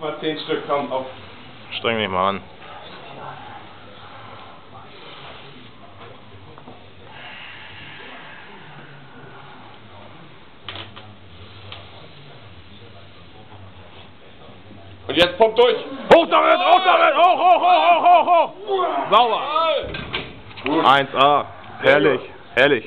Mal 10 Stück kommen auf. Streng dich mal an. Und jetzt pumpt durch. Hoch damit, hoch damit, hoch, hoch, hoch, hoch, hoch, hoch. Sauber. 1A. Herrlich, herrlich.